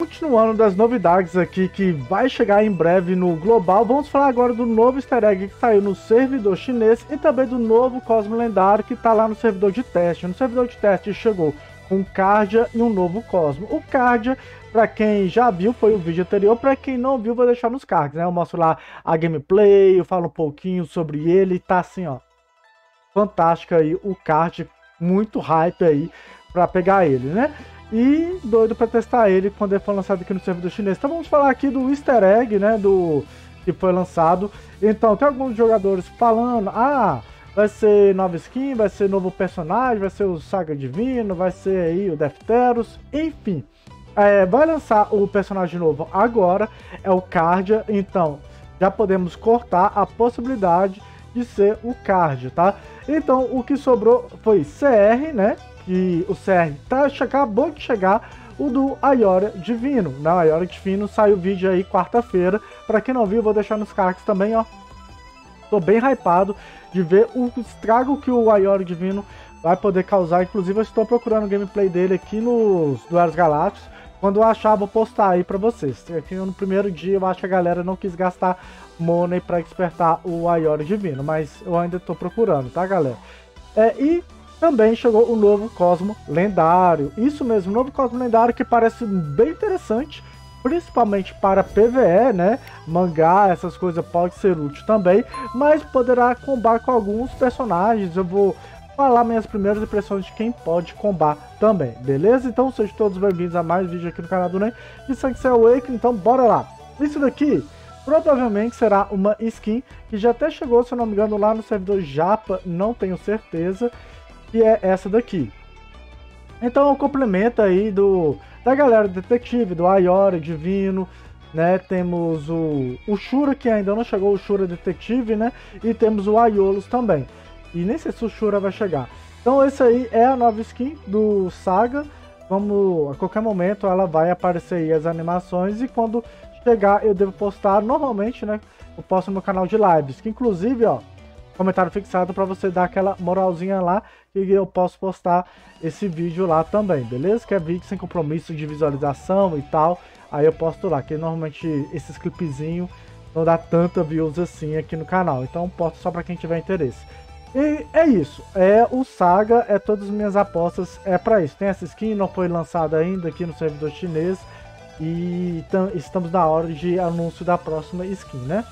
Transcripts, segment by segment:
Continuando das novidades aqui que vai chegar em breve no global, vamos falar agora do novo easter egg que saiu no servidor chinês e também do novo Cosmo Lendário que está lá no servidor de teste. No servidor de teste chegou um Cardia e um novo Cosmo. O Cardia, para quem já viu, foi o vídeo anterior, para quem não viu, vou deixar nos cards, né? Eu mostro lá a gameplay, eu falo um pouquinho sobre ele, tá assim, ó. Fantástico aí o card, muito hype aí para pegar ele, né? E doido para testar ele quando ele for lançado aqui no servidor chinês. Então vamos falar aqui do easter egg, né, do que foi lançado. Então, tem alguns jogadores falando: "Ah, vai ser nova skin, vai ser novo personagem, vai ser o Saga Divino, vai ser aí o Defteros, enfim. É, vai lançar o personagem novo agora, é o Cardia, então já podemos cortar a possibilidade de ser o Cardia, tá? Então o que sobrou foi CR, né? Que o CR tá, acabou de chegar o do Ayora Divino. Né? Ayora Divino saiu o vídeo aí quarta-feira. Para quem não viu, vou deixar nos cards também, ó. Tô bem hypado de ver o estrago que o Ayora Divino vai poder causar. Inclusive, eu estou procurando o gameplay dele aqui nos Duelos Galácticos. Quando eu achar, vou postar aí pra vocês. Aqui no primeiro dia, eu acho que a galera não quis gastar money pra despertar o Ayora Divino. Mas eu ainda tô procurando, tá, galera? É, e também chegou o novo Cosmo Lendário. Isso mesmo, o novo Cosmo Lendário que parece bem interessante, principalmente para PVE, né? Mangá, essas coisas pode ser útil também, mas poderá combar com alguns personagens. Eu vou falar minhas primeiras impressões de quem pode combar também, beleza? Então sejam todos bem-vindos a mais um vídeo aqui no canal do NEM de Sanctuary Awakening, então bora lá! Isso daqui provavelmente será uma skin que já até chegou, se eu não me engano, lá no servidor Japa, não tenho certeza, que é essa daqui. Então o complemento aí do da galera do detetive, do Ayora, Divino, né? Temos o, o Shura, que ainda não chegou, o Shura Detetive, né? E temos o Aiolos também. E nem sei se o Shura vai chegar. Então esse aí é a nova skin do Saga. Vamos, a qualquer momento ela vai aparecer aí as animações e quando chegar eu devo postar normalmente, né? Eu posto no meu canal de lives, que inclusive, ó, comentário fixado para você dar aquela moralzinha lá e eu posso postar esse vídeo lá também, beleza? Que é vídeo sem compromisso de visualização e tal. Aí eu posto lá, que normalmente esses clipezinhos não dá tanta views assim aqui no canal. Então posto só para quem tiver interesse. E é isso, é o Saga, é todas as minhas apostas, é para isso. Tem essa skin, não foi lançada ainda aqui no servidor chinês. E estamos na hora de anúncio da próxima skin, né?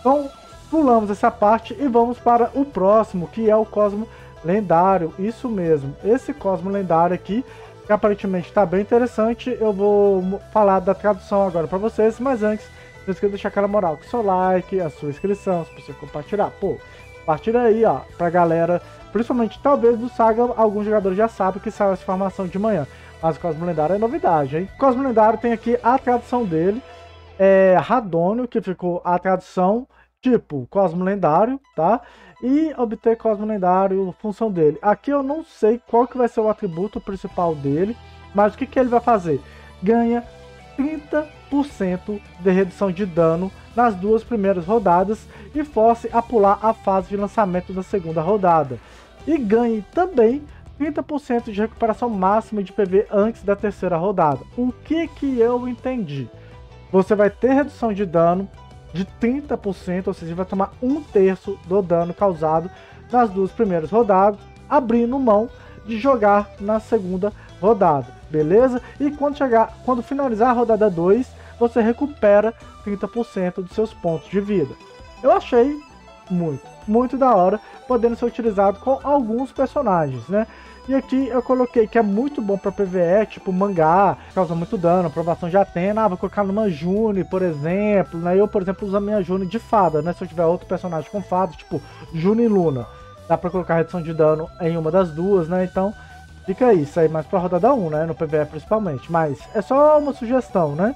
Então, pulamos essa parte e vamos para o próximo, que é o Cosmo lendário, isso mesmo. Esse Cosmo lendário aqui, que aparentemente está bem interessante, eu vou falar da tradução agora para vocês, mas antes, não esqueça de deixar aquela moral com o seu like, a sua inscrição, se você compartilhar. Pô, compartilha aí, ó, pra galera, principalmente talvez do Saga, alguns jogadores já sabem que saiu essa informação de manhã. Mas o Cosmo Lendário é novidade, hein? O Cosmo Lendário tem aqui a tradução dele, é Radônio, que ficou a tradução tipo Cosmo Lendário, tá? E obter Cosmo Lendário, função dele. Aqui eu não sei qual que vai ser o atributo principal dele, mas o que, que ele vai fazer? Ganha 30% de redução de dano nas duas primeiras rodadas e force a pular a fase de lançamento da segunda rodada. E ganhe também 30% de recuperação máxima de PV antes da terceira rodada. O que que eu entendi? Você vai ter redução de dano de 30%, ou seja, vai tomar um terço do dano causado nas duas primeiras rodadas, abrindo mão de jogar na segunda rodada, beleza? E quando chegar, quando finalizar a rodada 2, você recupera 30% dos seus pontos de vida. Eu achei muito, muito da hora, podendo ser utilizado com alguns personagens, né? E aqui eu coloquei que é muito bom para PVE, tipo mangá, causa muito dano, aprovação de Atena, ah, vou colocar numa June, por exemplo, né? Eu, por exemplo, uso a minha June de fada, né? Se eu tiver outro personagem com fada, tipo June e Luna, dá pra colocar redução de dano em uma das duas, né? Então, fica isso aí mais pra rodada 1, né? No PVE principalmente, mas é só uma sugestão, né?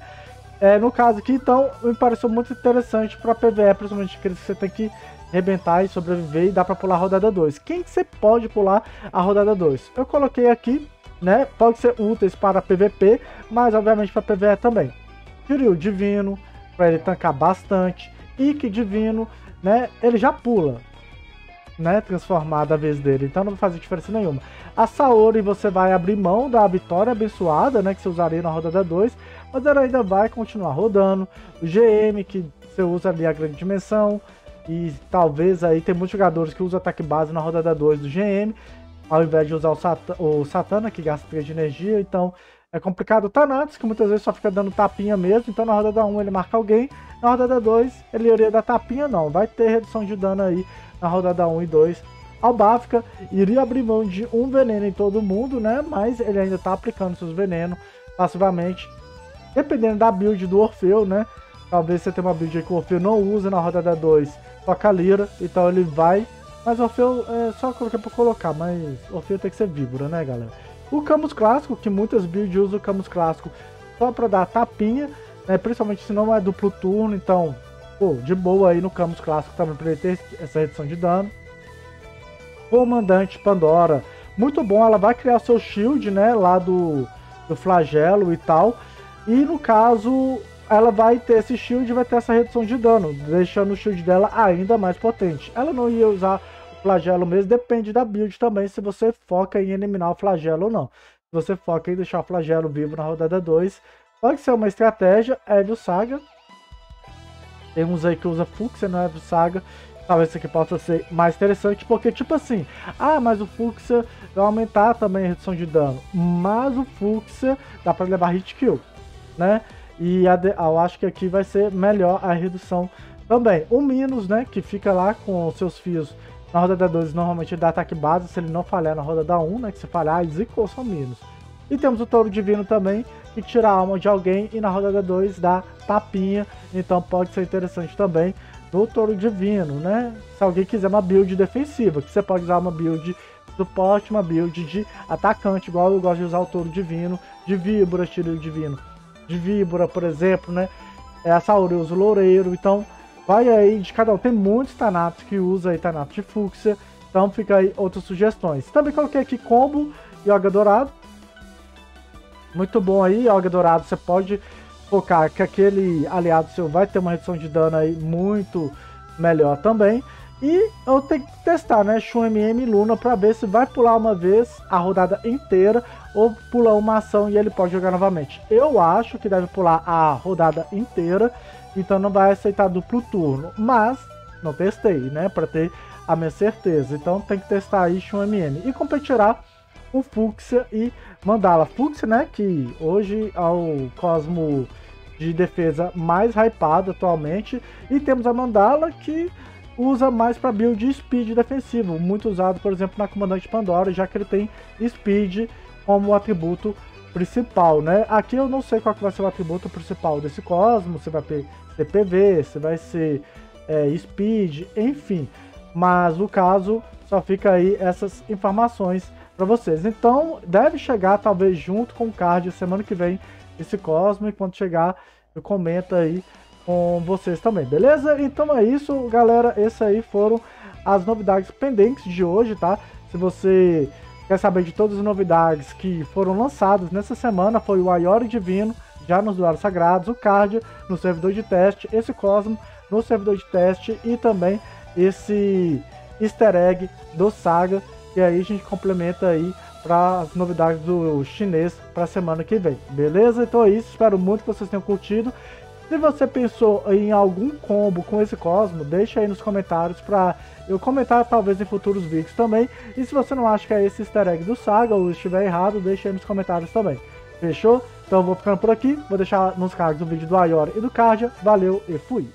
É, no caso aqui, então, me pareceu muito interessante para PVE, principalmente aqueles que você tem que rebentar e sobreviver e dá para pular a rodada 2. Quem que você pode pular a rodada 2? Eu coloquei aqui, né? Pode ser úteis para PVP, mas obviamente para PVE também. Kiryu Divino, para ele tancar bastante. Ikki Divino, né? Ele já pula, né? Transformar da vez dele, então não vai fazer diferença nenhuma. A Saori você vai abrir mão da vitória abençoada, né? Que você usaria na rodada 2, mas ela ainda vai continuar rodando. O GM, que você usa ali a grande dimensão, e talvez aí tem muitos jogadores que usam ataque base na rodada 2 do GM, ao invés de usar o, Sat o Satana, que gasta 3 de energia, então é complicado. O Thanatos, que muitas vezes só fica dando tapinha mesmo, então na rodada 1 ele marca alguém, na rodada 2 ele iria dar tapinha não, vai ter redução de dano aí na rodada 1 e 2. Albafka iria abrir mão de um veneno em todo mundo, né? Mas ele ainda tá aplicando seus venenos passivamente. Dependendo da build do Orfeu, né? Talvez você tenha uma build que o Orfeu não usa na rodada 2, toca a lira, então ele vai. Mas o Orfeu é só colocar pra colocar, mas o Orfeu tem que ser víbora, né, galera? O Camus Clássico, que muitas builds usam o Camus Clássico só pra dar tapinha, né? Principalmente se não é duplo turno, então, pô, de boa aí no Camus Clássico também pra ele ter essa redução de dano. Comandante Pandora, muito bom, ela vai criar seu shield, né, lá do, do flagelo e tal. E no caso, ela vai ter esse shield e vai ter essa redução de dano, deixando o shield dela ainda mais potente. Ela não ia usar o flagelo mesmo, depende da build também, se você foca em eliminar o flagelo ou não. Se você foca em deixar o flagelo vivo na rodada 2, pode ser uma estratégia, Evil Saga. Tem uns aí que usa Fuxia no Evil Saga, talvez isso aqui possa ser mais interessante, porque tipo assim, ah, mas o Fuxia vai aumentar também a redução de dano, mas o Fuxia dá para levar hit kill, né? E a, eu acho que aqui vai ser melhor a redução também. O Minos, né, que fica lá com seus fios na roda da 2, normalmente ele dá ataque base, se ele não falhar na roda da 1, né, que se falhar, ele zicou são Minos. E temos o Touro Divino também, que tira a alma de alguém e na roda da 2 dá tapinha, então pode ser interessante também do Touro Divino, né? Se alguém quiser uma build defensiva, que você pode usar uma build suporte, uma build de atacante, igual eu gosto de usar o Touro Divino, de Víbora, tiro Divino. De Víbora, por exemplo, né? É a Saúde, eu uso Loureiro, então vai aí de cada um. Tem muitos Thanatos que usa aí Thanato de Fúcsia, então fica aí outras sugestões. Também coloquei aqui combo Yoga Dourado. Muito bom aí, Yoga Dourado, você pode focar que aquele aliado seu vai ter uma redução de dano aí muito melhor também. E eu tenho que testar, né, Shun MM Luna para ver se vai pular uma vez a rodada inteira ou pular uma ação e ele pode jogar novamente. Eu acho que deve pular a rodada inteira, então não vai aceitar duplo turno, mas não testei, né, para ter a minha certeza. Então tem que testar aí Shun MM e competirá o Fuxia e Mandala. Fuxia, né, que hoje é o Cosmo de defesa mais hypado atualmente. E temos a Mandala, que usa mais para build speed defensivo, muito usado, por exemplo, na Comandante Pandora, já que ele tem speed como atributo principal, né? Aqui eu não sei qual que vai ser o atributo principal desse Cosmo, se vai ser PV, se vai ser é, speed, enfim. Mas no caso, só fica aí essas informações para vocês. Então, deve chegar talvez junto com o card semana que vem esse Cosmo e quando chegar eu comento aí com vocês também, beleza? Então é isso, galera. Essas aí foram as novidades pendentes de hoje, tá? Se você quer saber de todas as novidades que foram lançadas nessa semana, foi o Aiori Divino, já nos Duaros Sagrados, o Card no servidor de teste, esse Cosmo no servidor de teste e também esse easter egg do Saga e aí a gente complementa aí para as novidades do chinês para a semana que vem, beleza? Então é isso, espero muito que vocês tenham curtido. Se você pensou em algum combo com esse Cosmo, deixa aí nos comentários para eu comentar talvez em futuros vídeos também. E se você não acha que é esse easter egg do Saga ou estiver errado, deixa aí nos comentários também. Fechou? Então eu vou ficando por aqui, vou deixar nos cards o vídeo do Aior e do Cardia. Valeu e fui!